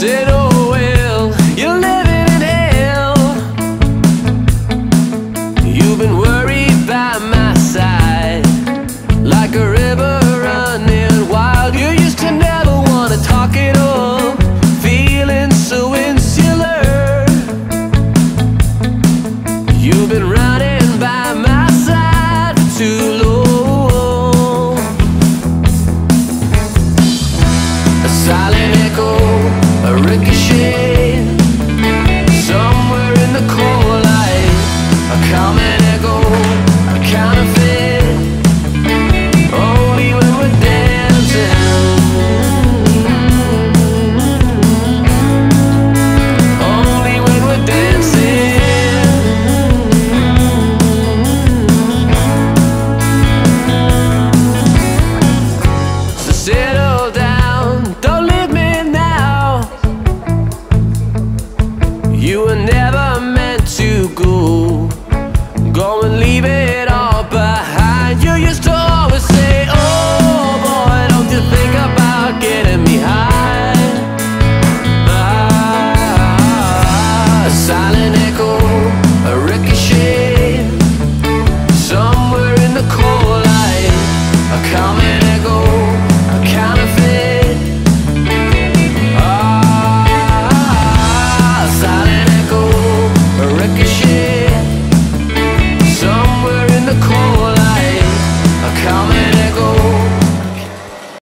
said, oh well, you're living in hell. You've been worried by my side Like a river running wild. You used to never want to talk at all. Feeling so insular. You've been running by my side too long. A silent echo a